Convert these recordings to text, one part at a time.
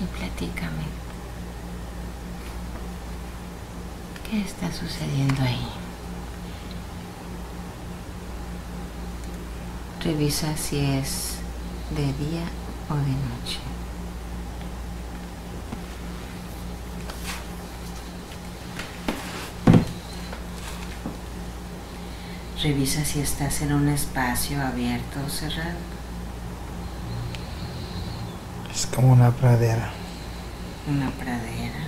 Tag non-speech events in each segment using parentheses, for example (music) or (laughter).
y platícame. ¿Qué está sucediendo ahí? Revisa si es de día o de noche. Revisa si estás en un espacio abierto o cerrado. Es como una pradera. Una pradera.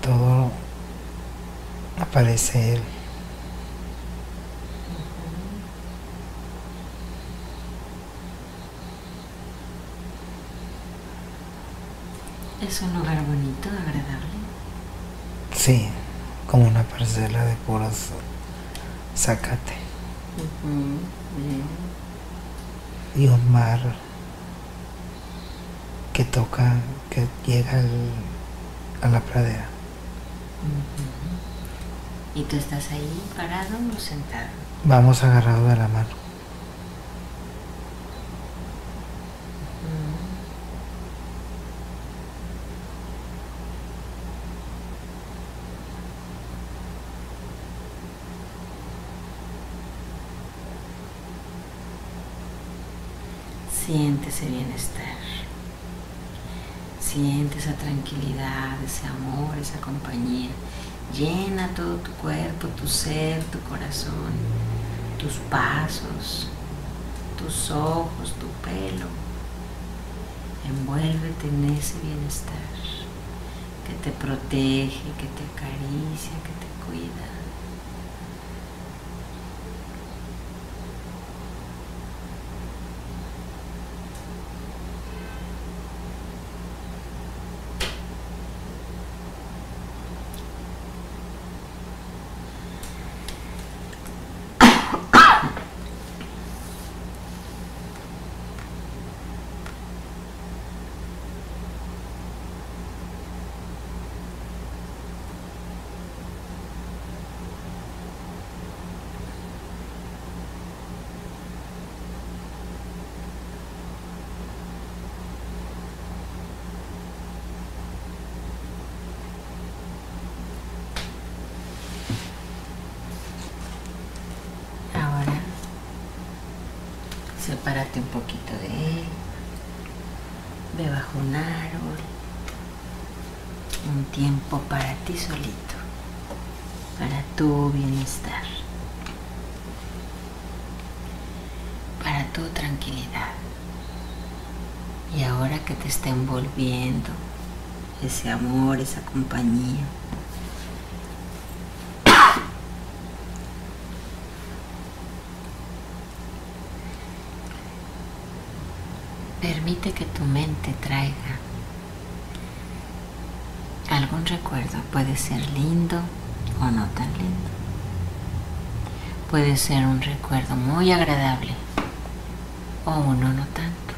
Todo aparece él. Es un lugar bonito, agradable. Sí, como una parcela de puros zacate. Y un mar que toca, que llega al- a la pradera. ¿Y tú estás ahí parado o sentado? Vamos agarrados de la mano. Siente ese bienestar. Siente esa tranquilidad, ese amor, esa compañía. Llena todo tu cuerpo, tu ser, tu corazón, tus pasos, tus ojos, tu pelo. Envuélvete en ese bienestar que te protege, que te acaricia, que te cuida. Ahora, sepárate un poquito de él. Ve bajo un árbol. Un tiempo para ti solito. Para tu bienestar. Para tu tranquilidad. Y ahora que te está envolviendo ese amor, esa compañía. Permite que tu mente traiga algún recuerdo. Puede ser lindo o no tan lindo. Puede ser un recuerdo muy agradable o uno no tanto.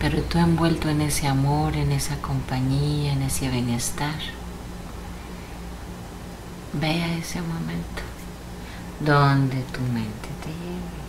Pero tú envuelto en ese amor, en esa compañía, en ese bienestar, ve a ese momento donde tu mente te lleve.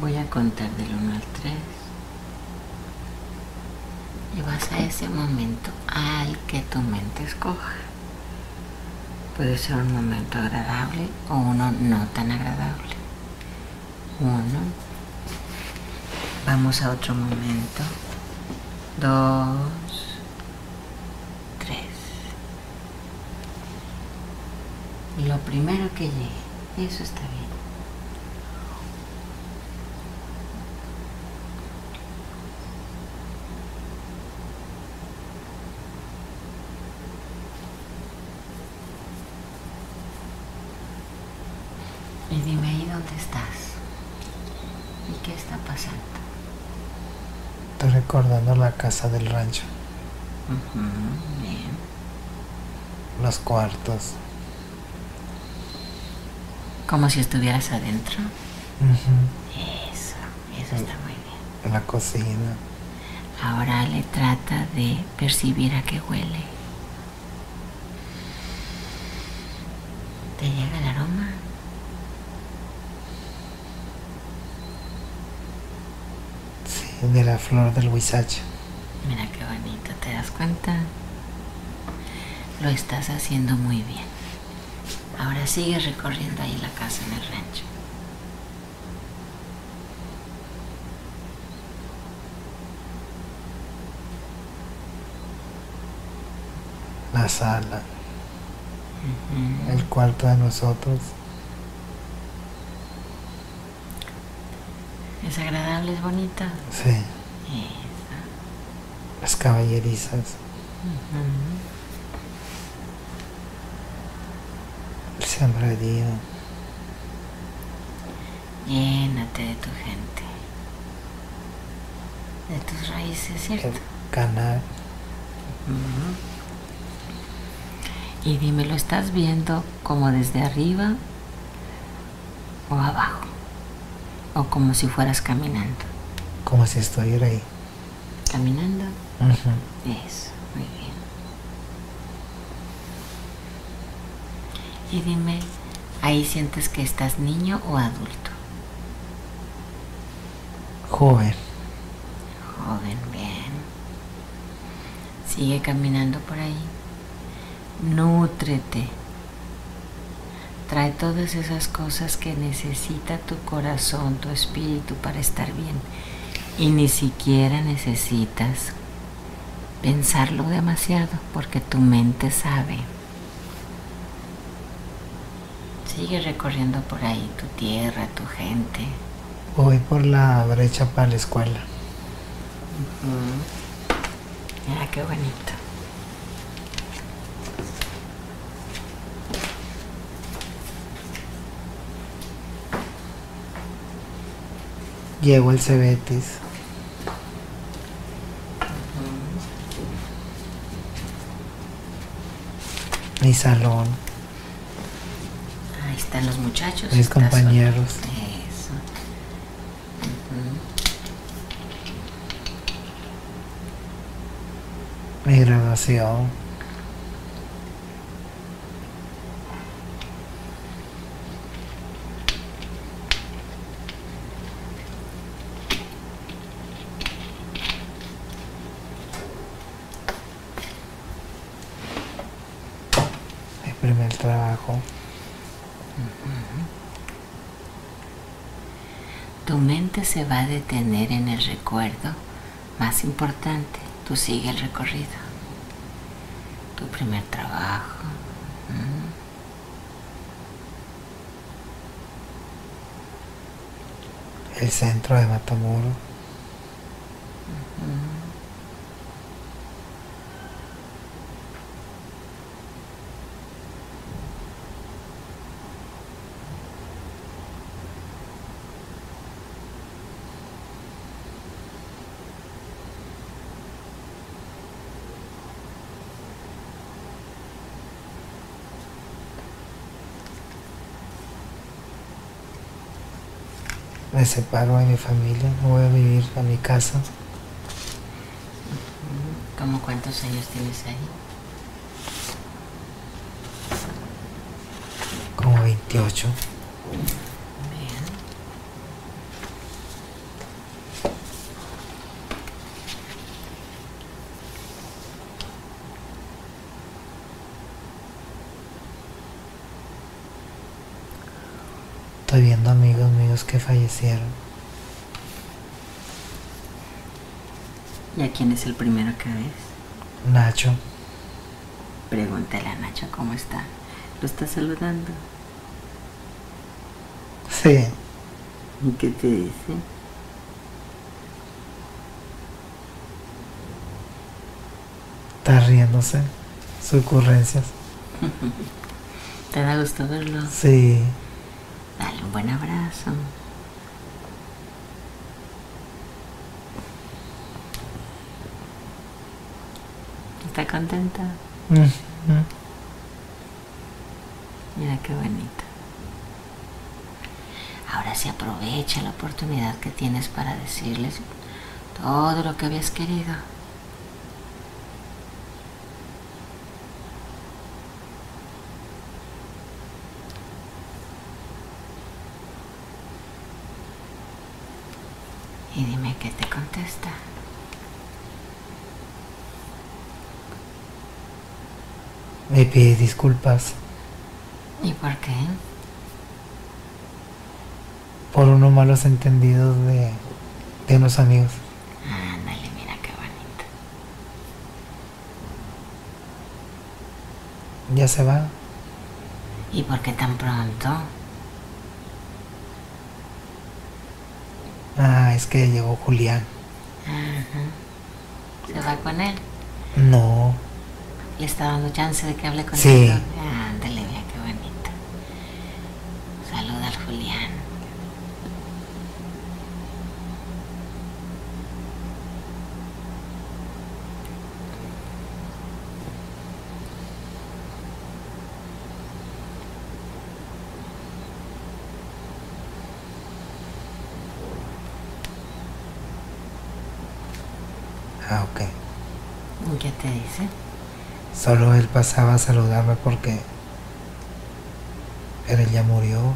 Voy a contar del 1 al 3. Y vas a ese momento al que tu mente escoja. Ser un momento agradable o uno no tan agradable. Uno. Vamos a otro momento. Dos. Tres. Lo primero que llegue. Eso está bien. Y dime ahí dónde estás. ¿Y qué está pasando? Estoy recordando la casa del rancho, bien. los cuartos. Como si estuvieras adentro. Eso, eso está muy bien. La cocina. Ahora le trata de percibir a qué huele. ¿Te llega el aroma? Sí, de la flor del huizache. Mira qué bonito, ¿te das cuenta? Lo estás haciendo muy bien. Ahora sigue recorriendo ahí la casa en el rancho. La sala. El cuarto de nosotros. ¿Es agradable, es bonita? Sí, Eso. Las caballerizas. El sembradío. Llénate de tu gente. De tus raíces, ¿cierto? El canal. Y dime, ¿lo estás viendo como desde arriba o abajo? O como si fueras caminando. Como si estuviera ahí. Caminando. Eso, muy bien. Y dime, ¿ahí sientes que estás niño o adulto? Joven. Joven, bien. Sigue caminando por ahí. Nútrete. Trae todas esas cosas que necesita tu corazón, tu espíritu para estar bien. Y ni siquiera necesitas pensarlo demasiado porque tu mente sabe. Sigue recorriendo por ahí tu tierra, tu gente. Voy por la brecha para la escuela. Mira qué bonito. Llego al Cebetis. Mi salón, Ahí están los muchachos. mis compañeros. Eso. Ujú. Mi graduación. Mi primer trabajo. Tu mente se va a detener en el recuerdo más importante. Tú sigue el recorrido. Tu primer trabajo. El centro de Matamoros. Me separo de mi familia, me voy a vivir a mi casa. ¿Cómo cuántos años tienes ahí? Como 28. Bien. Estoy viendo amigos míos que fallecieron. ¿Y a quién es el primero que ves? Nacho, Pregúntale a Nacho cómo está. ¿Lo está saludando? sí, ¿Y qué te dice? está riéndose. Sus ocurrencias. (laughs) ¿Te da gusto verlo? Sí, Dale un buen abrazo. ¿Está contenta? Mm, Mira qué bonito. Ahora sí aprovecha la oportunidad que tienes para decirles todo lo que habías querido. Y dime qué te contesta. Me pide disculpas ¿Y por qué? por unos malos entendidos de, de unos amigos. Ándale, mira qué bonito. Ya se va. ¿Y por qué tan pronto? Ah, es que llegó Julián. Ajá. ¿Se va con él? No, ¿Le está dando chance de que hable contigo? Sí. Ándale, mira qué bonito. Saluda al Julián. ah, ok. ¿Y qué te dice? Solo él pasaba a saludarme porque pero él ya murió.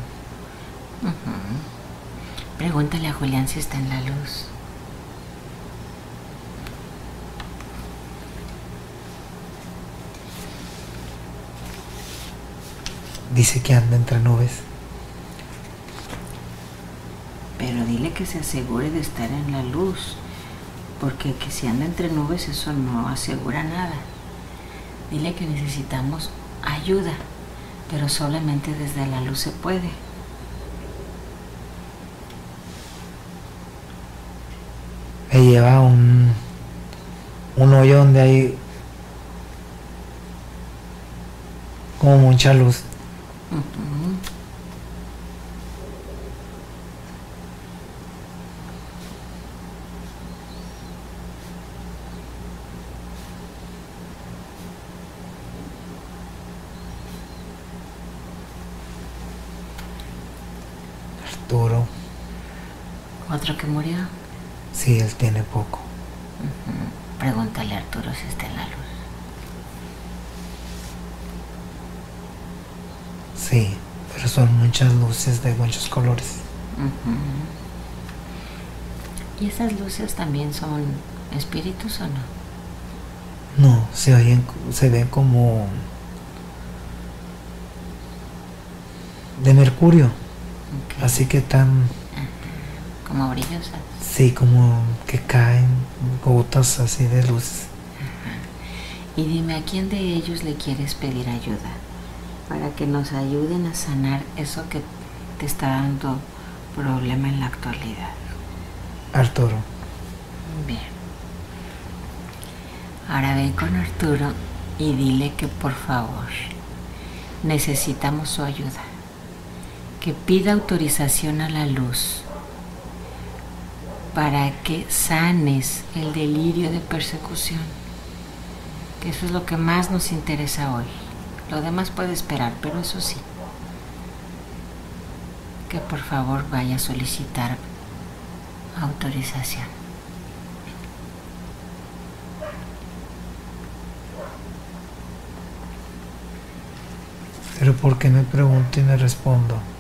Pregúntale a Julián si está en la luz. Dice que anda entre nubes. Pero dile que se asegure de estar en la luz. Porque que si anda entre nubes eso no asegura nada. Dile que necesitamos ayuda. Pero solamente desde la luz se puede. Me lleva un, un hoyo donde hay como mucha luz. Ujú. Arturo, Otro que murió. sí, él tiene poco. Pregúntale a Arturo si está en la luz. Sí, pero son muchas luces de muchos colores. ¿Y esas luces también son espíritus o no? No, se oyen, se ven como de mercurio. Así que tan, Como brillosas. sí, como que caen gotas así de luz. Y dime, ¿a quién de ellos le quieres pedir ayuda? Para que nos ayuden a sanar eso que te está dando problema en la actualidad. Arturo, Bien. Ahora ve con Arturo y dile que por favor necesitamos su ayuda. Que pida autorización a la luz para que sanes el delirio de persecución. Que eso es lo que más nos interesa hoy. Lo demás puede esperar, pero eso sí. Que por favor vaya a solicitar autorización. pero ¿por qué me pregunto y me respondo?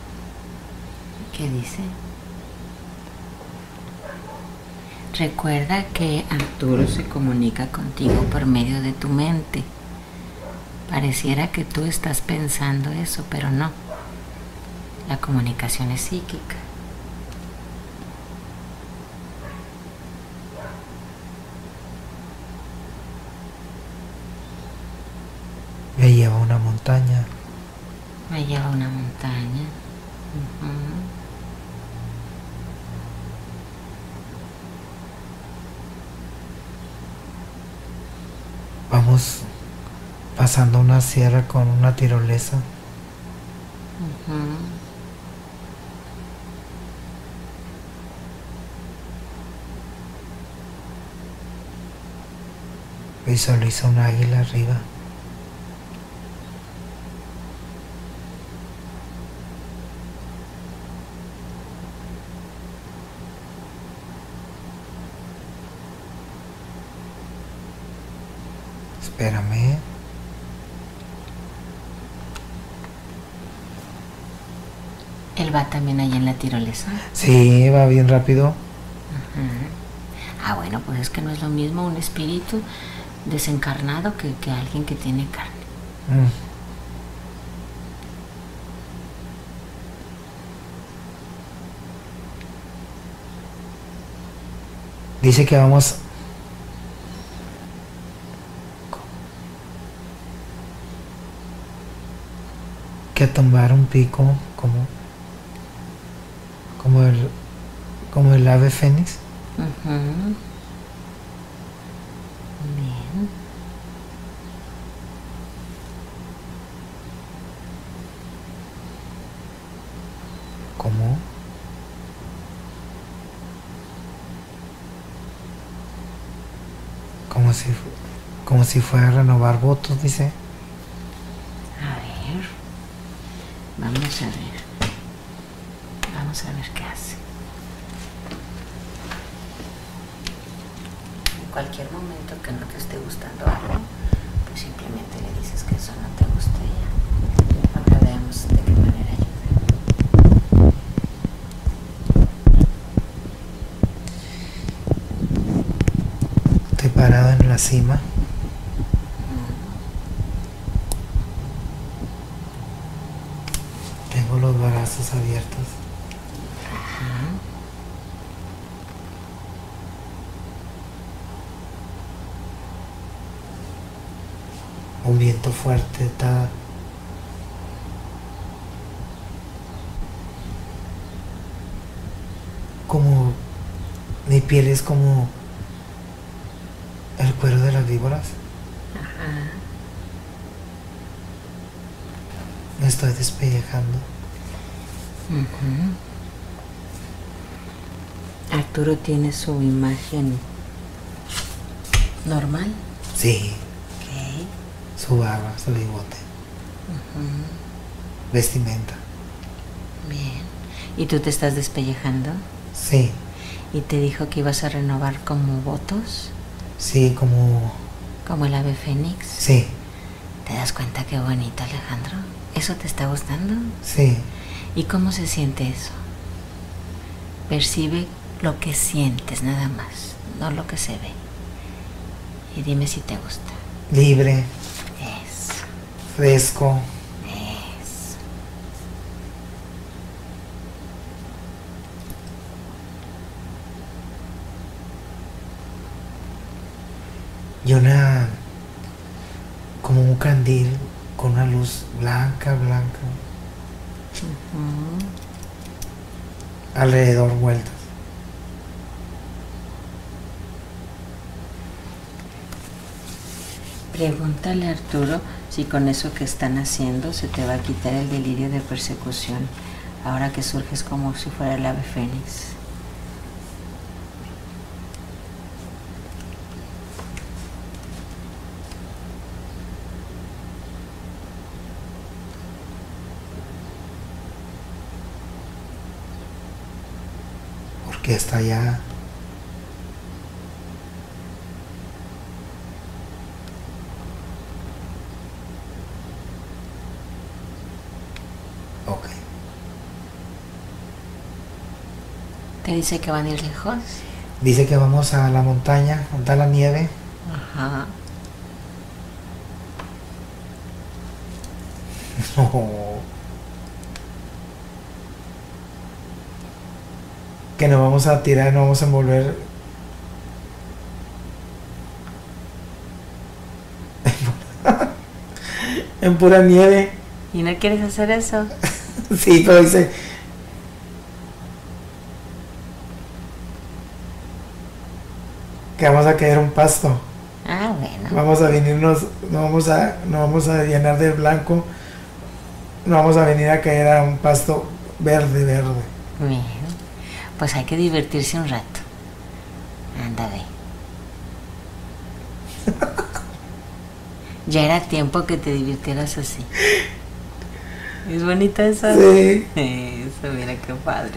¿Qué dice? Recuerda que Arturo se comunica contigo por medio de tu mente. Pareciera que tú estás pensando eso, pero no. La comunicación es psíquica. sierra con una tirolesa. Uh -huh. Visualiza un águila arriba. Va también ahí en la tirolesa. Sí, va bien rápido. Ajá. Ah, bueno, pues es que no es lo mismo un espíritu desencarnado que, que alguien que tiene carne. Mm. Dice que vamos que a tomar un pico como el como el ave fénix. Bien. como como si como si fuera a renovar votos, dice. A ver. Vamos a ver. Vamos a ver qué hace. En cualquier momento que no te esté gustando algo, pues simplemente le dices que eso no te gusta y ya. Ahora veamos de qué manera ayuda. Estoy Tengo los brazos abiertos. Un viento fuerte está. Como mi piel es como cuero de las víboras. Ajá. Me estoy despellejando. Arturo tiene su imagen normal. Sí, Ok. su barba, su bigote, vestimenta. Bien. ¿Y tú te estás despellejando? Sí, ¿Y te dijo que ibas a renovar como votos? Sí, como... Como el ave fénix. Sí, ¿Te das cuenta qué bonito, Alejandro? ¿Eso te está gustando? sí. ¿Y cómo se siente eso? Percibe lo que sientes nada más, no lo que se ve. Y dime si te gusta. Libre, Eso, fresco. eso. Y una como un candil con una luz blanca, blanca, alrededor vueltas. Pregúntale a Arturo si con eso que están haciendo se te va a quitar el delirio de persecución, ahora que surges como si fuera el ave fénix. Porque está ya ok ¿Te dice que van a ir lejos? dice que vamos a la montaña está la nieve Ajá. (laughs) que nos vamos a tirar nos vamos a envolver (laughs) en pura nieve ¿Y no quieres hacer eso? (laughs) Sí, pero dice. Que vamos a caer un pasto. Ah, bueno. Vamos a venirnos, no vamos a, no vamos a llenar de blanco. No vamos a venir a caer a un pasto verde, verde. Bien. Pues hay que divertirse un rato. Ándale. Ya era tiempo que te divirtieras así. ¿Es bonita esa? Sí. Eso, mira qué padre.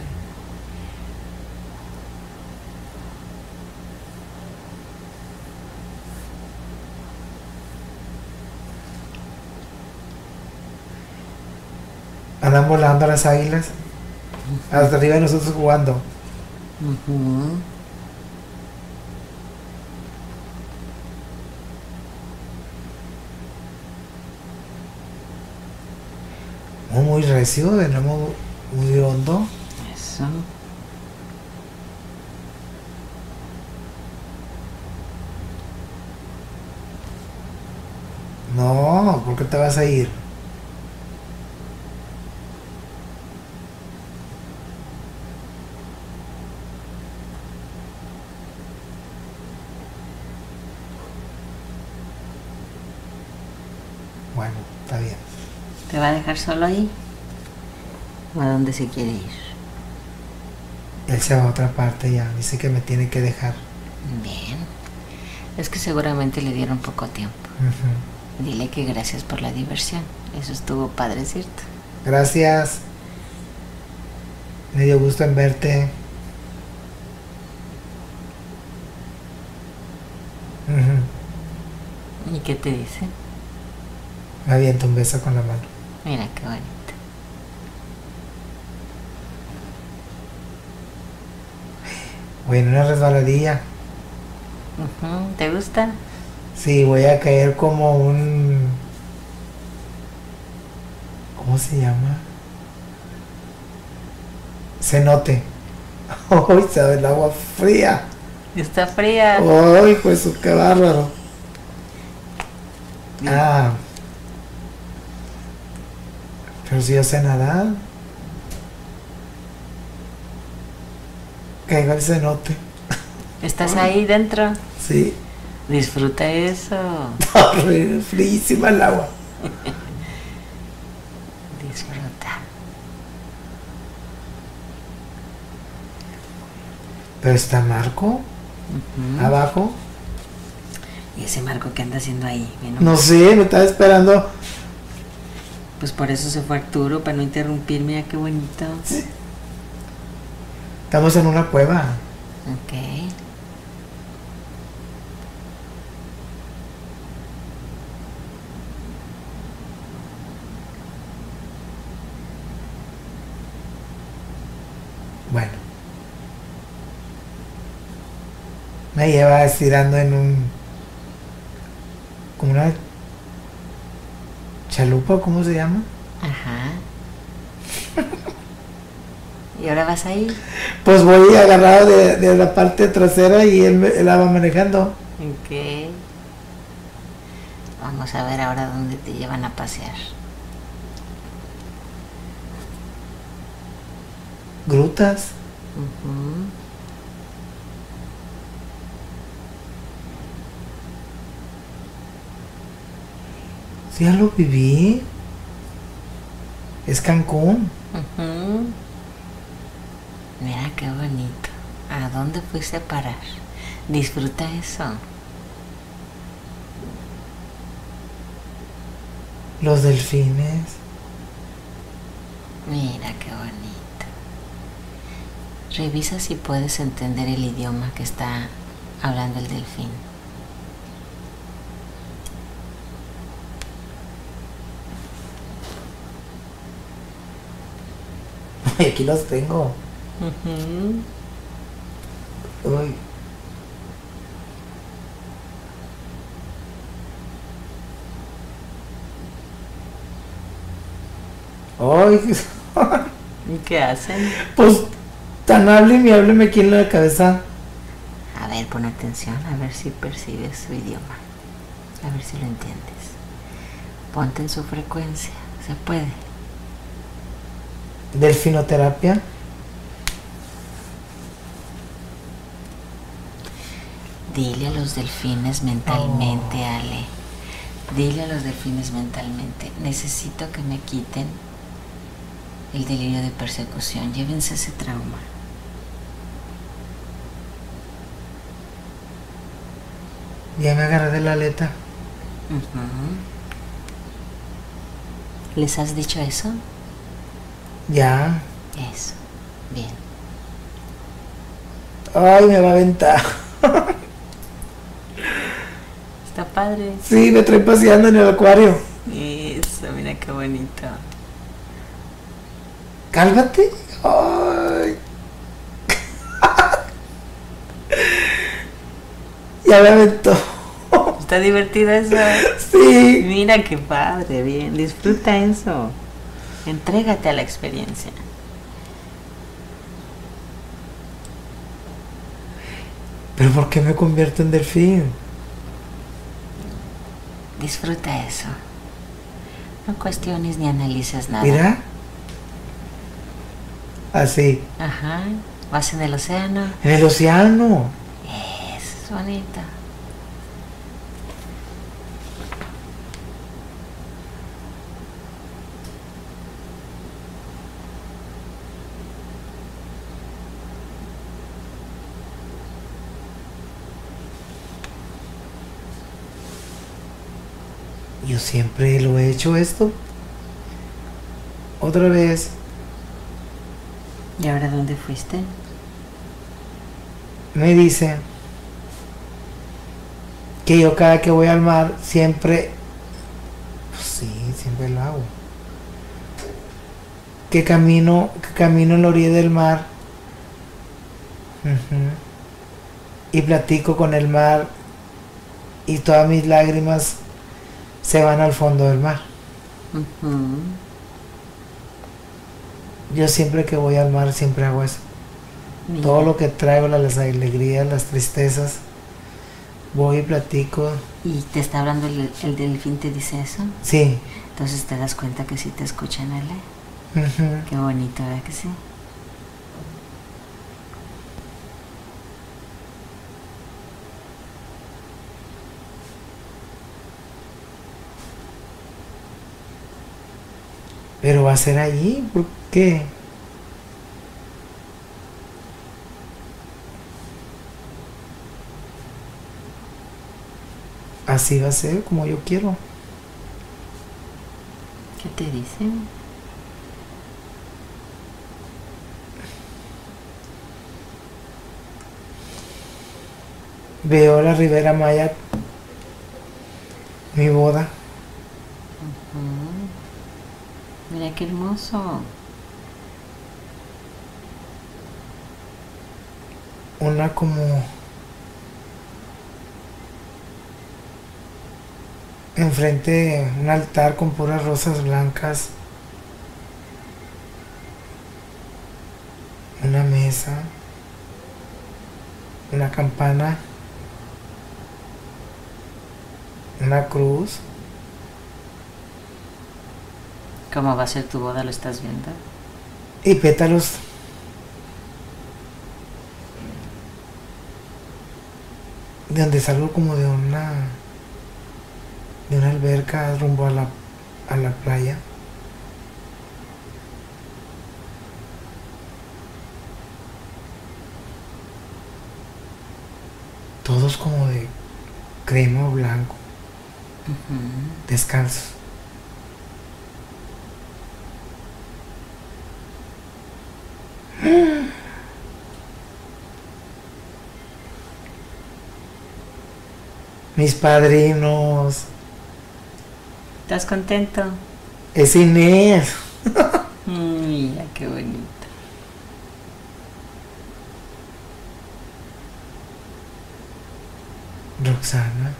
Andan volando las águilas. Hasta arriba de nosotros jugando. Ujú. Muy, muy recio, venimos muy hondo. Eso. No, ¿por qué te vas a ir? Bueno, está bien. ¿Te va a dejar solo ahí? ¿O a dónde se quiere ir? Él se va a otra parte ya. Dice que me tiene que dejar. Bien. Es que seguramente le dieron poco tiempo. Dile que gracias por la diversión. Eso estuvo padre, ¿cierto? Gracias. Me dio gusto en verte. Ujú. ¿Y qué te dice? Me avienta un beso con la mano. Mira qué bonito. En una resbaladilla. ¿Te gusta? Sí, voy a caer como un... ¿Cómo se llama? Cenote. (laughs) ¡Ay, sabe el agua fría! Está fría. ¡Ay, pues qué bárbaro! Ah. Pero si yo sé nadar. Caigo al cenote. ¿Estás ahí dentro? Sí. Disfruta eso. (laughs) Fríísima el agua. (laughs) Disfruta. Pero está Marco abajo. ¿Y ese Marco que anda haciendo ahí? No sé, me estaba esperando. Pues por eso se fue Arturo, para no interrumpir. Mira qué bonito. Estamos en una cueva. Ok. Bueno. Me lleva estirando en un. como una. Chalupa, ¿cómo se llama? Ajá. ¿Y ahora vas ahí? Pues voy agarrado de, de la parte trasera y él, me- él la va manejando. Ok. Vamos a ver ahora dónde te llevan a pasear. Grutas. Sí, ya lo viví. Es Cancún. Mira qué bonito. ¿A dónde fuiste a parar? Disfruta eso. Los delfines. Mira qué bonito. Revisa si puedes entender el idioma que está hablando el delfín. (laughs) Aquí los tengo. Ujú. Uy. Ay, (laughs) ¿Y qué hacen? pues tan hable y hábleme aquí en la cabeza. A ver, pon atención, a ver si percibes su idioma. A ver si lo entiendes. Ponte en su frecuencia. Se puede. Delfinoterapia. Dile a los delfines mentalmente, Ale. Dile a los delfines mentalmente. Necesito que me quiten el delirio de persecución. Llévense ese trauma. Ya me agarré de la aleta. ¿Les has dicho eso? Ya. Eso. Bien. Ay, me va a aventar. (laughs) Está padre. Sí, me trae paseando en el acuario. Eso, mira qué bonito. Cálmate. Ay. (laughs) ya me aventó. Está divertido eso. Sí. Mira qué padre, bien. Disfruta eso. Entrégate a la experiencia. Pero ¿por qué me convierto en delfín? Disfruta eso. No cuestiones ni analices nada. Mira. Así. Ajá. Vas en el océano. En el océano. Es bonito. Yo siempre lo he hecho esto. Otra vez. ¿Y ahora dónde fuiste? me dicen que yo cada que voy al mar siempre, pues sí, siempre lo hago. Que camino, que camino en la orilla del mar y platico con el mar y todas mis lágrimas se van al fondo del mar. Yo siempre que voy al mar siempre hago eso. Mira. Todo lo que traigo, la- las alegrías, las tristezas, voy y platico. ¿Y te está hablando el, el delfín? ¿Te dice eso? Sí. Entonces te das cuenta que sí te escuchan, Ale. ujú. Qué bonito, ¿verdad que sí? Pero va a ser allí, ¿por qué? Así va a ser como yo quiero. ¿Qué te dicen? Veo la Ribera Maya, mi boda. Mira qué hermoso. Una como enfrente un altar con puras rosas blancas. Una mesa. Una campana. Una cruz. ¿Cómo va a ser tu boda? ¿Lo estás viendo? Y pétalos. De donde salgo como de una. de una alberca rumbo a la, a la playa. Todos como de crema o blanco, Ujú. descalzos. Mis padrinos. ¿Estás contento? Es Inés. (laughs) Mira qué bonito. Roxana.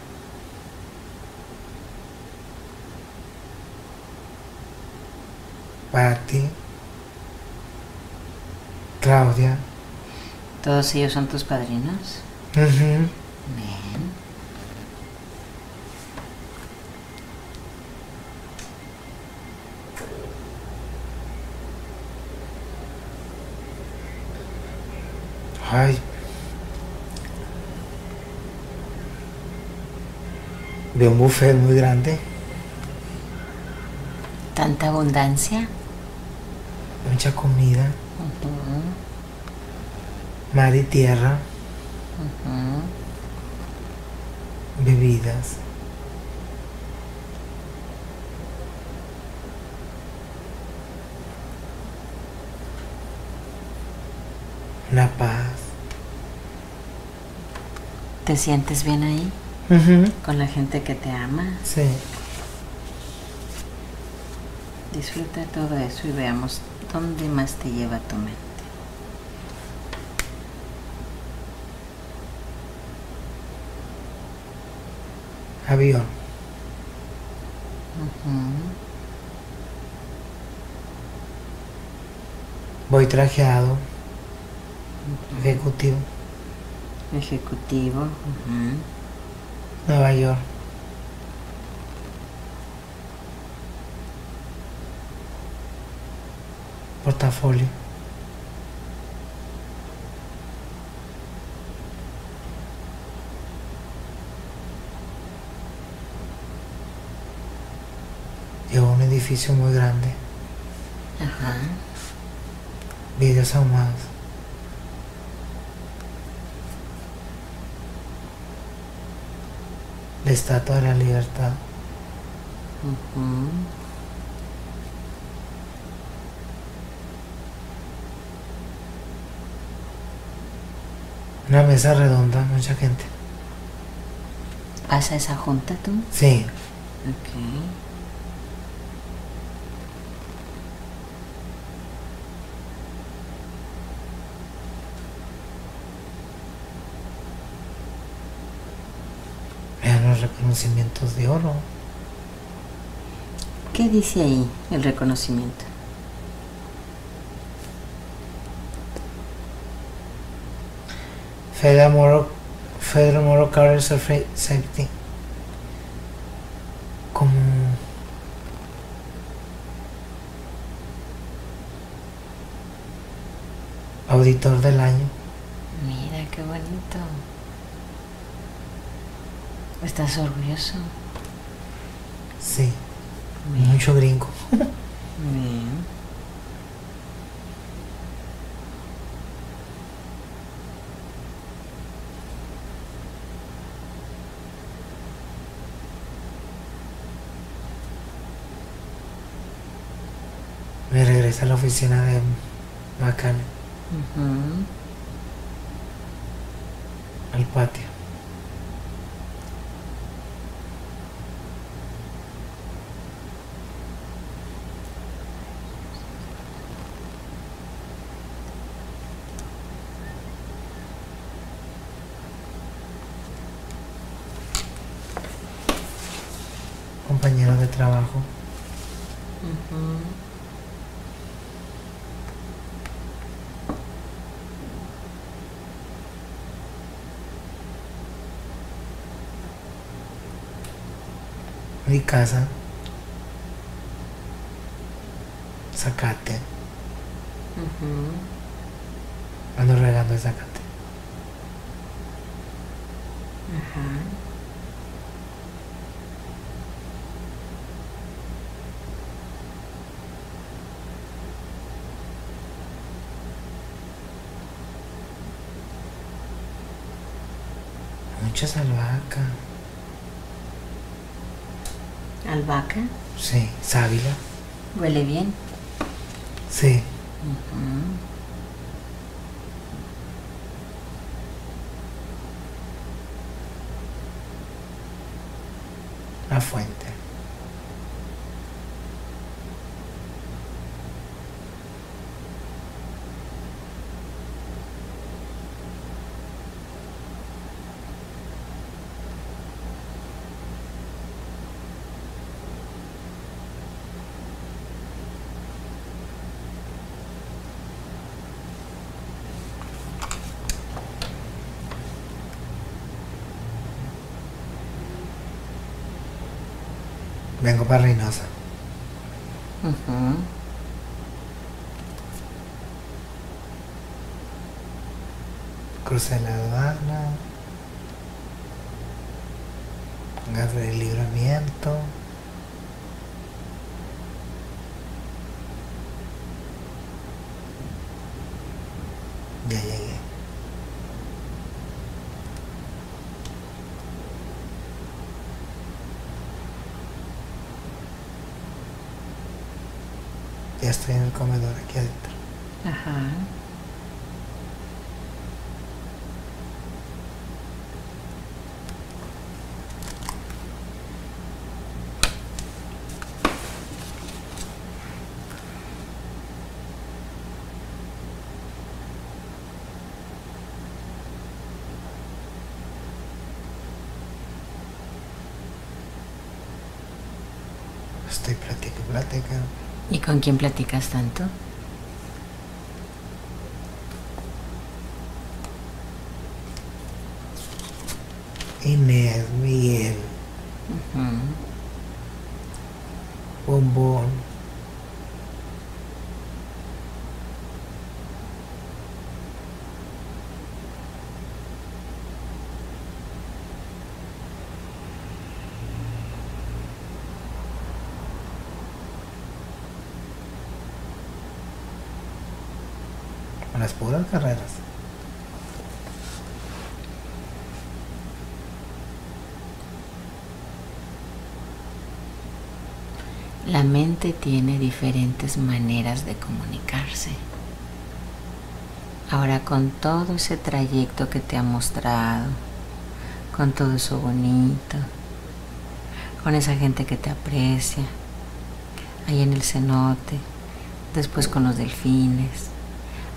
Patti. Claudia. ¿Todos ellos son tus padrinos? Bien. un buffet muy grande. Tanta abundancia. Mucha comida. Mar y tierra. Bebidas. La paz. ¿Te sientes bien ahí? Con la gente que te ama. Sí. Disfruta todo eso y veamos dónde más te lleva tu mente. Avión. Voy trajeado. Ejecutivo. Ejecutivo. Nueva York. Portafolio. Llegó a un edificio muy grande. Ajá. Vidrios ahumados. La estatua de la libertad. Una mesa redonda, mucha gente. ¿Vas a esa junta tú? Sí, Ok. vean los reconocimientos de oro. ¿Qué dice ahí el reconocimiento? Federal Motor Carrier Safe- Safety. Como auditor del año. Mira qué bonito. ¿Estás orgulloso? Sí, Bien. mucho gringo. Bien. Me regresa a la oficina de Ujú. al patio. Compañero de trabajo. Ujú. Mi casa. Zacate. Ujú. Ando regando el zacate. Muchas. Albahaca. Sí, sábila. Huele bien. Sí. Ujú. La fuente. Vengo para Reynosa. Crucé la aduana. Agarré el libramiento. estoy en el comedor aquí adentro. Ajá. estoy plática y con quién platicas tanto? A las puras carreras. La mente tiene diferentes maneras de comunicarse. Ahora con todo ese trayecto que te ha mostrado, con todo eso bonito, con esa gente que te aprecia, ahí en el cenote, después con los delfines,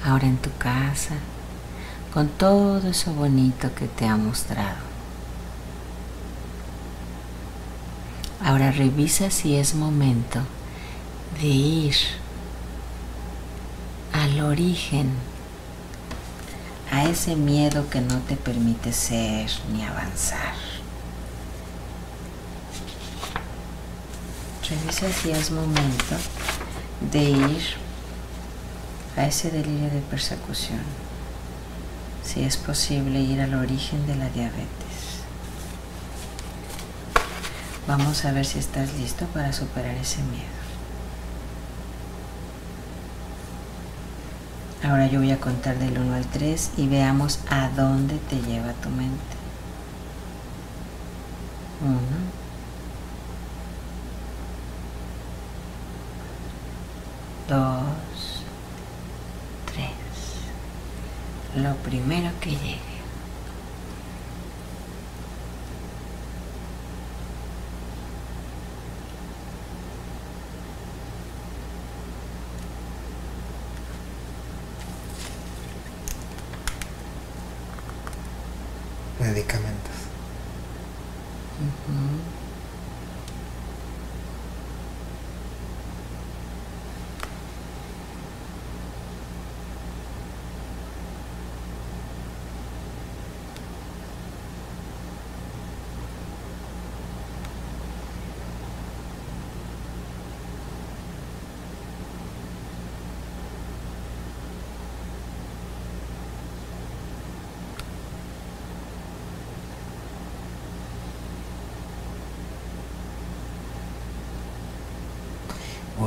ahora en tu casa, con todo eso bonito que te ha mostrado. Ahora revisa si es momento de ir al origen, a ese miedo que no te permite ser ni avanzar. Revisa si es momento de ir a ese delirio de persecución, si es posible ir al origen de la diabetes. Vamos a ver si estás listo para superar ese miedo. Ahora yo voy a contar del 1 al 3 y veamos a dónde te lleva tu mente. 1, 2, 3. Lo primero que llegue. Medicamentos.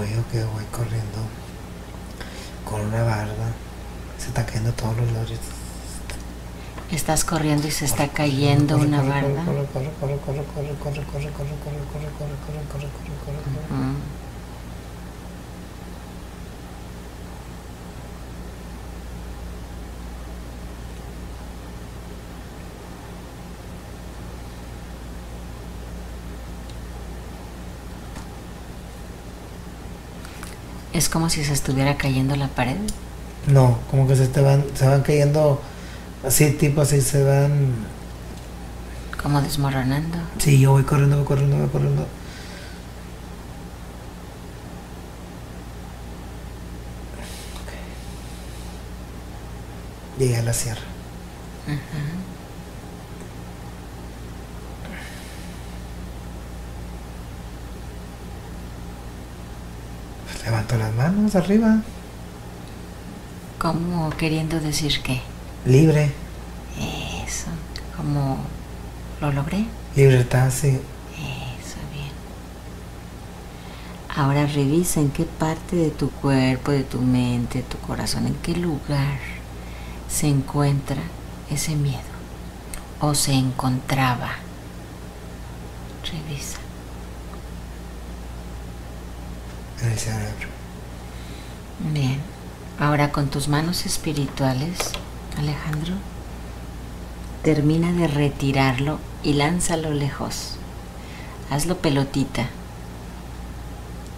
Yo que voy corriendo con una barda. Se está cayendo todos los lores. Estás corriendo y se está cayendo Corre, una corre, barda. Corre, corre, corre, corre, corre, corre, corre, corre, corre, corre, corre, corre, corre, corre, corre, corre. Ujú. Es como si se estuviera cayendo la pared. No, como que se te van, se van cayendo así, tipo así, se van. Como desmoronando. Sí, yo voy corriendo, voy corriendo, voy corriendo. Llegué a la sierra. Ajá. Pues levanto las manos arriba, Como queriendo decir que libre, eso, como lo logré. libertad, sí. Eso, bien. Ahora revisa en qué parte de tu cuerpo, de tu mente, de tu corazón, en qué lugar se encuentra ese miedo o se encontraba. Revisa. En el cerebro. Bien. Ahora con tus manos espirituales, Alejandro, termina de retirarlo y lánzalo lejos. Hazlo pelotita.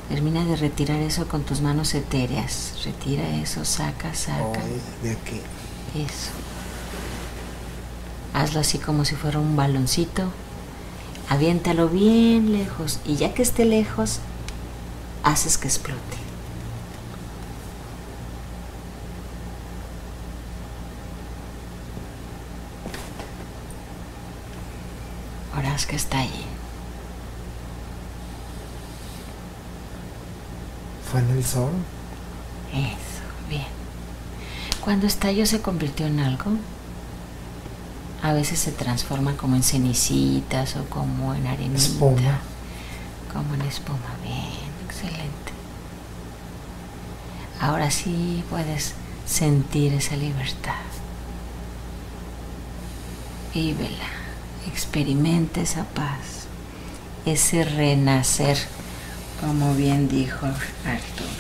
Termina de retirar eso con tus manos etéreas. Retira eso, saca, saca. De aquí. Eso. Hazlo así como si fuera un baloncito. Aviéntalo bien lejos. Y ya que esté lejos, haces que explote. Ahora es que está allí. Fue en el sol. Eso, bien. Cuando estalló se convirtió en algo. A veces se transforma como en cenicitas o como en arenita. Espuma. Como en espuma. Bien, excelente. Ahora sí puedes sentir esa libertad. Vívela. Experimenta esa paz. Ese renacer, como bien dijo Arturo,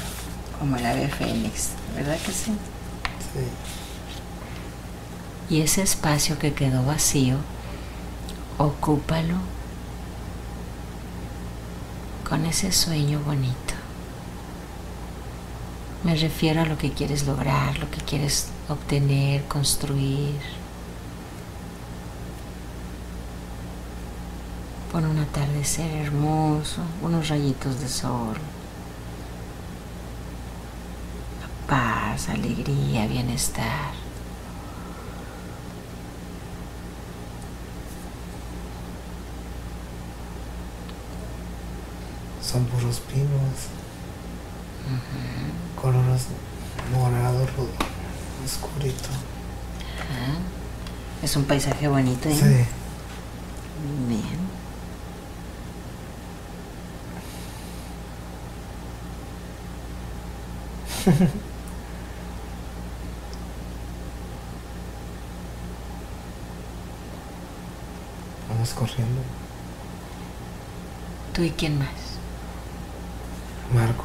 como el ave fénix. ¿Verdad que sí? Sí. Y ese espacio que quedó vacío, ocúpalo con ese sueño bonito. Me refiero a lo que quieres lograr, lo que quieres obtener, construir. Pon un atardecer hermoso, unos rayitos de sol. Paz, alegría, bienestar. Son puros pinos. Colores morado, ro- oscurito. Ajá. Es un paisaje bonito, ¿eh? Sí. Bien. (laughs) Vamos corriendo. ¿Tú y quién más? Marco.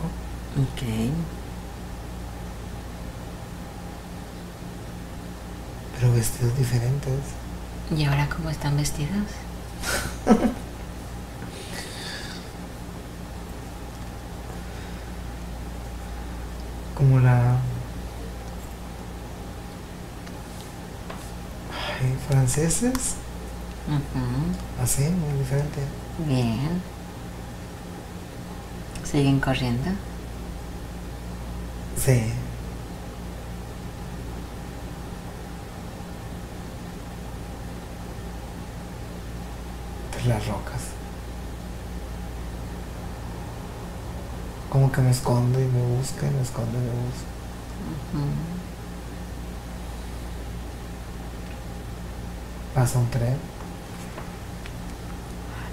Ok. Pero vestidos diferentes. ¿Y ahora cómo están vestidos? (laughs) Como la. Ay, franceses. Ujú. Así, muy diferente. Bien. ¿Siguen corriendo? Sí. Por las rocas. Como que me escondo y me busca y me escondo y me busca. Ujú. Pasa un tren.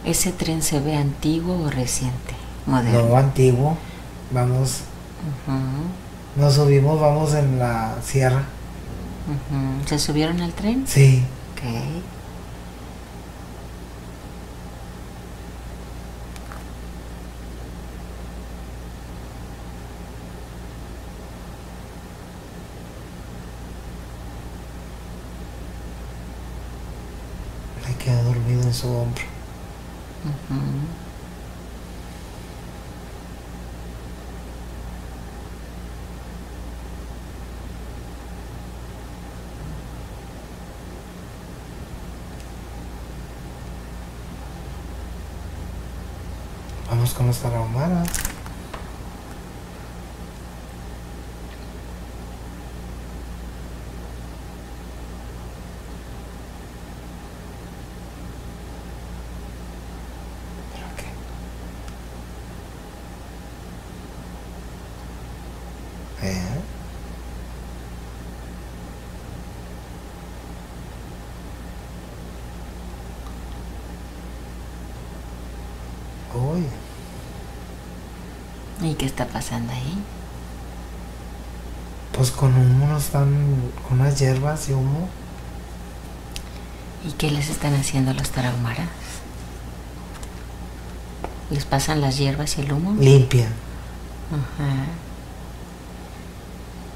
¿Ese tren se ve antiguo o reciente? Moderno. No antiguo. Vamos, Ujú, nos subimos, vamos en la sierra. ujú. ¿Se subieron al tren? Sí. Ok. Me quedé dormido en su hombro. Ujú. Vamos con los tarahumaras. Está pasando ahí? pues con humo no están, con unas hierbas y humo. ¿Y qué les están haciendo a los tarahumaras? ¿Les pasan las hierbas y el humo? Limpian. Ajá.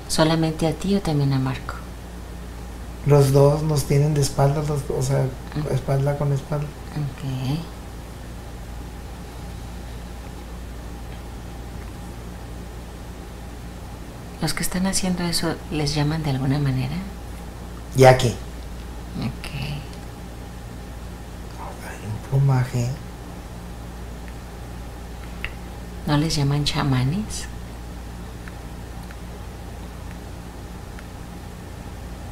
¿Solamente a ti o también a Marco? Los dos nos tienen de espaldas, o sea, Mm. espalda con espalda. Ok. ¿Los que están haciendo eso les llaman de alguna manera? Yaqui. Ok. Hay un plumaje. ¿No les llaman chamanes?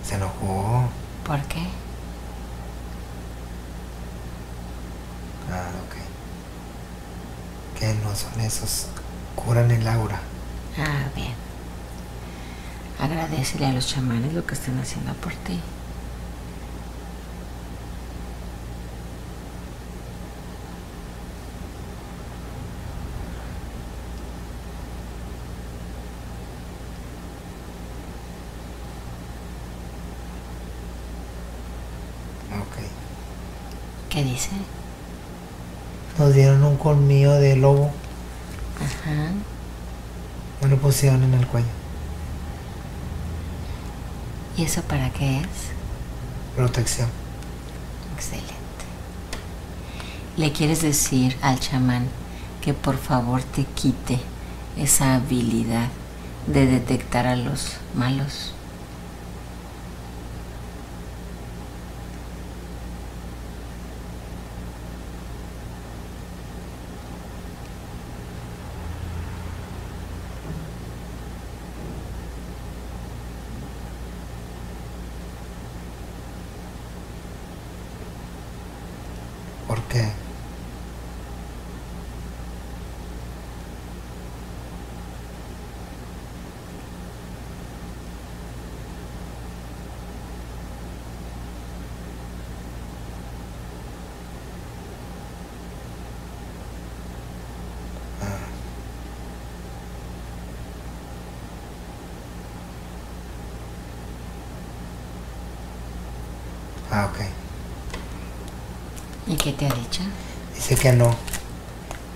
Se enojó. ¿Por qué? Ah, ok. Que no son esos. Curan el aura. Ah, bien. Agradecele a los chamanes lo que están haciendo por ti. Ok. ¿Qué dice? Nos dieron un colmillo de lobo. Ajá. Me lo pusieron en el cuello. ¿Y eso para qué es? Protección. Excelente. ¿Le quieres decir al chamán que por favor te quite esa habilidad de detectar a los malos? ¿Por qué? Ah. Ah, ok. ¿Y qué te ha dicho? Dice que no.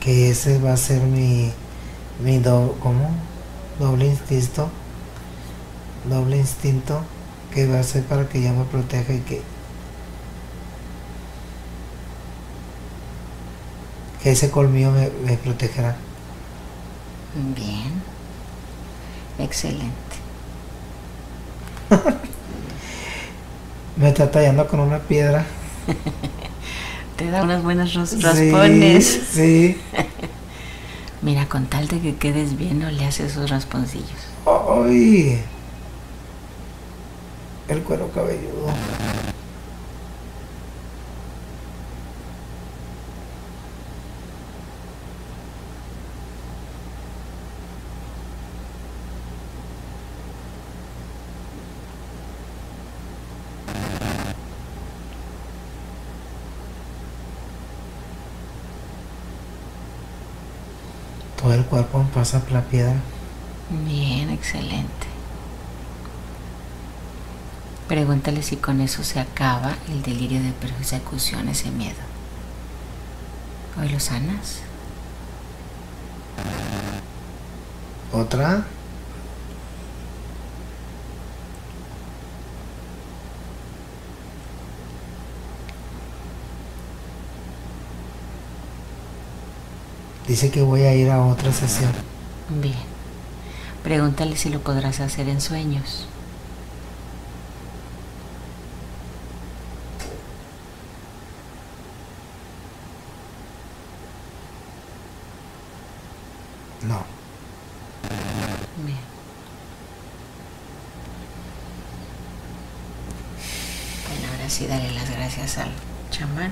Que ese va a ser mi. Mi do, ¿Cómo? Doble instinto. Doble instinto. Que va a ser para que ella me proteja y que. Que ese colmillo me, me protegerá. Bien. Excelente. (laughs) Me está tallando con una piedra. (laughs) Te da ros- Sí, raspones. Sí. (laughs) Mira, con tal de que quedes bien, no le haces esos rasponcillos. ¡Ay! El cuero cabelludo. Todo el cuerpo pasa la piedra. Bien, excelente. Pregúntale si con eso se acaba el delirio de persecución, ese miedo. ¿Hoy lo sanas? Otra. Dice que voy a ir a otra sesión. Bien. Pregúntale si lo podrás hacer en sueños. No. Bien. Bueno, ahora sí daré las gracias al chamán.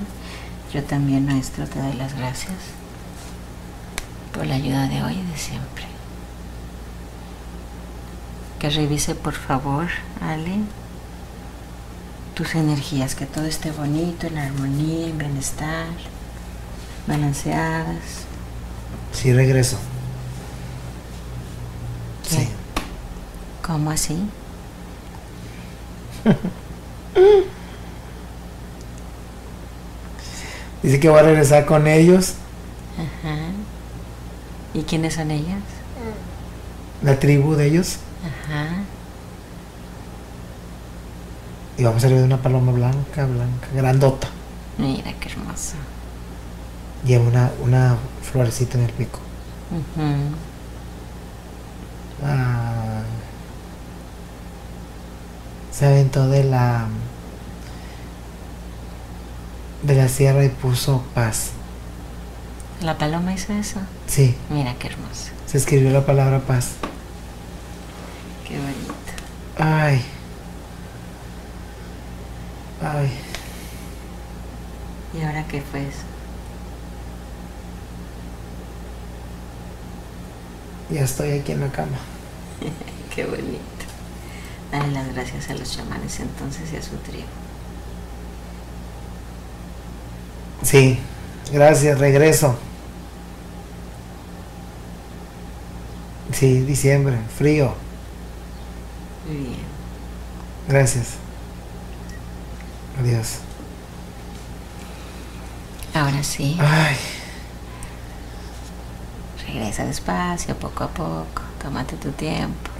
Yo también, maestro, te doy las gracias por la ayuda de hoy y de siempre. Que revise, por favor, Ale, tus energías, que todo esté bonito, en armonía, en bienestar, balanceadas. Sí, regreso. Sí. Bien. ¿Cómo así? (laughs) Dice que va a regresar con ellos. Ajá. ¿Y quiénes son ellas? La tribu de ellos. Ajá. Y vamos a salir de una paloma blanca, blanca, grandota. Mira qué hermoso. Lleva una, una florecita en el pico. Ah. Se aventó de la de la sierra y puso paz. ¿La paloma hizo eso? Sí, Mira qué hermoso. se escribió la palabra paz. Qué bonito. Ay. Ay. ¿Y ahora qué fue eso? Ya estoy aquí en la cama. (laughs) Qué bonito. Dale las gracias a los chamanes entonces y a su tribu. Sí, gracias, regreso. Sí, diciembre, frío. Muy bien. Gracias. Adiós. Ahora sí, Ay, regresa despacio, poco a poco. Tómate tu tiempo.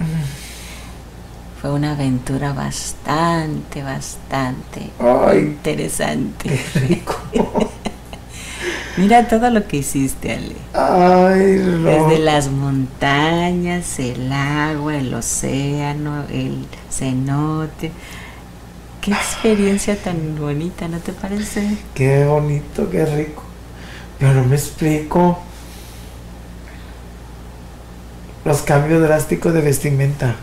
Fue una aventura bastante, bastante ay, interesante. qué rico. (laughs) Mira todo lo que hiciste, Ale. Ay, no. Desde las montañas, el agua, el océano, el cenote. Qué experiencia tan bonita, ¿no te parece? Qué bonito, qué rico. Pero no me explico. Los cambios drásticos de vestimenta.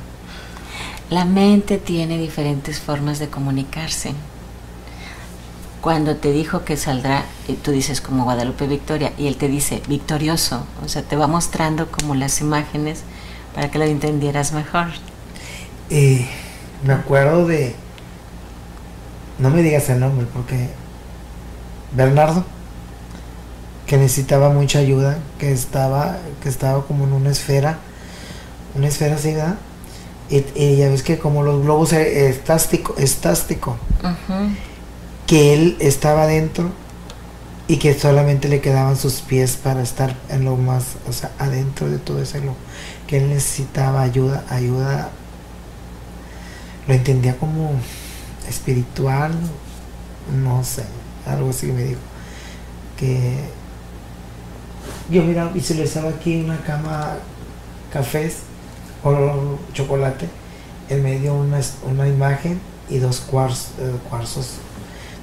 La mente tiene diferentes formas de comunicarse. Cuando te dijo que saldrá, y tú dices como Guadalupe Victoria, y él te dice victorioso, o sea, te va mostrando como las imágenes para que lo entendieras mejor. Y me acuerdo de. No me digas el nombre porque. Bernardo. Que necesitaba mucha ayuda. Que estaba. Que estaba como en una esfera. Una esfera así, ¿verdad? Y, y ya ves que como los globos eh, estástico, estástico. Ujú. Que él estaba dentro. Y que solamente le quedaban sus pies para estar en lo más. O sea, adentro de todo ese globo. Que él necesitaba ayuda. Ayuda lo entendía como espiritual, no sé, algo así me dijo. Que yo mira, visualizaba aquí una cama cafés o chocolate, en medio una, una imagen y dos cuarz- eh, cuarzos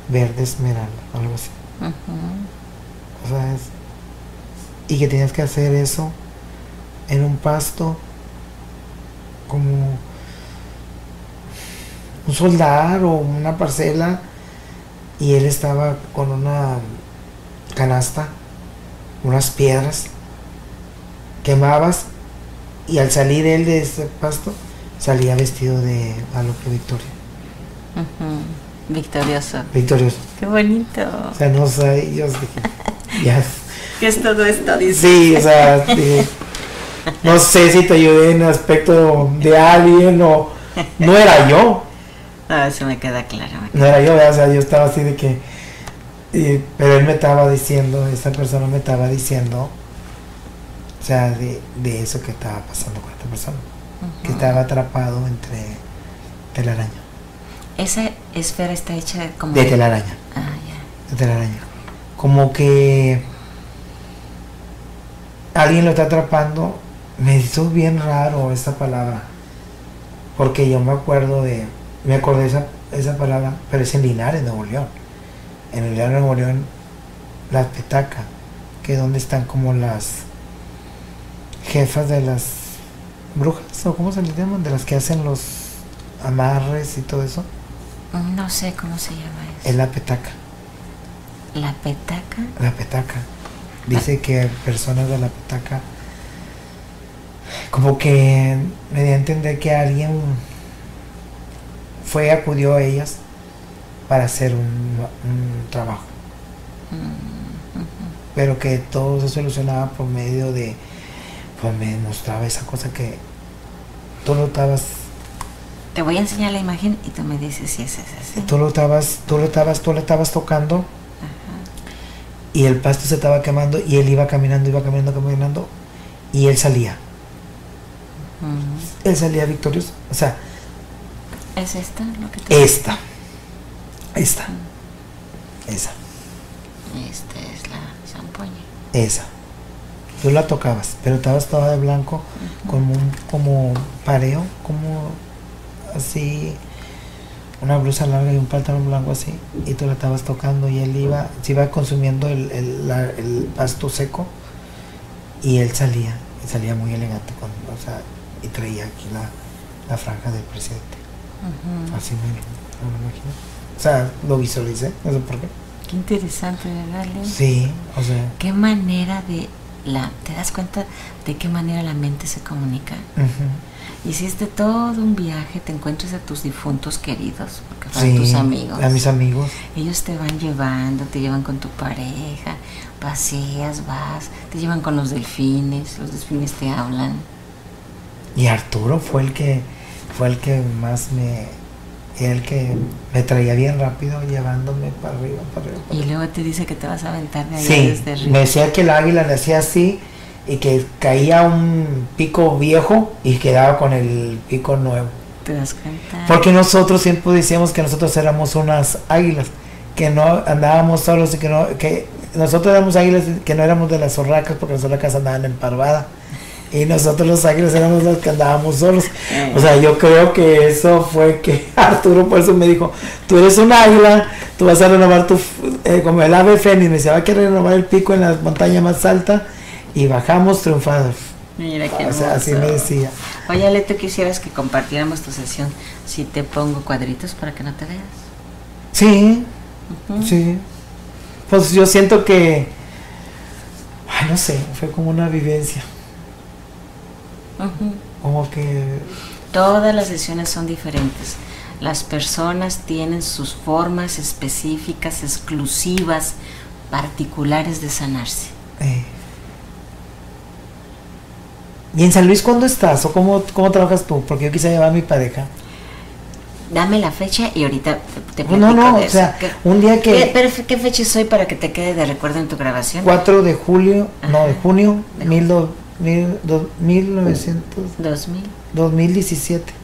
verdes esmeralda, algo así. O sea, es- y que tenías que hacer eso en un pasto como un soldar o una parcela y él estaba con una canasta, unas piedras, quemabas y al salir él de ese pasto salía vestido de Guadalupe Victoria, Ujú. Victorioso. victorioso. Qué bonito. O sea, no sé, yo dije, (laughs) ya. ¿Qué es todo esto? Dice. Sí, o sea, dije, no sé si te ayudé en aspecto de alguien o no era yo, Ah, eso me queda claro. me no era yo, o sea, yo estaba así de que, y- pero él me estaba diciendo, esta persona me estaba diciendo, o sea, de, de eso que estaba pasando con esta persona, que estaba atrapado entre telaraña, Esa esfera está hecha de como. de telaraña, Ah, ya. de telaraña, como que alguien lo está atrapando, me hizo bien raro esa palabra, porque yo me acuerdo de, me acordé esa, esa palabra, pero es en Linares, Nuevo León. En Linares, Nuevo León, la petaca, que es donde están como las jefas de las brujas, o cómo se les llaman, de las que hacen los amarres y todo eso, No sé cómo se llama eso. es la petaca, La petaca. la petaca. Dice que personas de la petaca, como que me dio a entender que alguien fue, acudió a ellas para hacer un, un trabajo. Mm, pero que todo se solucionaba por medio de pues me mostraba esa cosa que tú lo estabas Te voy a enseñar la imagen y tú me dices si es así. tú lo estabas tú lo estabas tú lo estabas tocando. Ajá. y el pasto se estaba quemando y él iba caminando iba caminando caminando y él salía. Él salía victorioso. O sea ¿Es esta lo que te esta esta esa. Esta es la zampoña. esa. Tú la tocabas pero estabas toda de blanco como un como pareo como así una blusa larga y un pantalón blanco así, y tú la estabas tocando y él iba, se iba consumiendo el, el, la- el pasto seco y él salía, y salía muy elegante con, o sea, y traía aquí la, la franja del presidente. Ujú. Así me, me imagino. O sea, lo visualicé, no sé por qué. Qué interesante, ¿verdad, Leo? Sí, o sea, Qué manera de la. ¿Te das cuenta de qué manera la mente se comunica? ujú. Hiciste todo un viaje, te encuentras a tus difuntos queridos, porque fueron sí, tus amigos. a mis amigos. Ellos te van llevando, te llevan con tu pareja, paseas, vas, te llevan con los delfines, los delfines te hablan. Y Arturo fue el que fue el que más me el que me traía bien rápido llevándome para arriba, para arriba. para Y luego te dice que te vas a aventar de allá Sí, desde arriba. me decía que el águila le hacía así y que caía un pico viejo y quedaba con el pico nuevo. ¿Te das cuenta? Porque nosotros siempre decíamos que nosotros éramos unas águilas, que no andábamos solos y que no que nosotros éramos águilas que no éramos de las zorracas porque las zorracas andaban en parvada. Y nosotros los águilas éramos los que andábamos solos. Eh. O sea, yo creo que eso fue que (laughs) Arturo por eso me dijo, tú eres un águila, tú vas a renovar tu, eh, como el ave fénix, me dice, va a querer renovar el pico en la montaña más alta y bajamos triunfados. Mira qué O sea, así me decía. Oye, Ale, ¿tú quisieras que compartiéramos tu sesión si te pongo cuadritos para que no te veas? Sí, sí. Pues yo siento que, ay, no sé, fue como una vivencia, Ujú. como que, Todas las sesiones son diferentes. Las personas tienen sus formas específicas, exclusivas, particulares de sanarse. eh. ¿Y en San Luis cuándo estás? ¿O cómo, cómo trabajas tú? Porque yo quise llevar a mi pareja. Dame la fecha y ahorita te, te no, no, de o eso. sea, ¿Qué, un día qué- que... pero ¿qué fecha soy para que te quede de recuerdo en tu grabación? 4 de julio, no, de Ajá. junio, De mil do- mil do- 1900, 2000. 2017.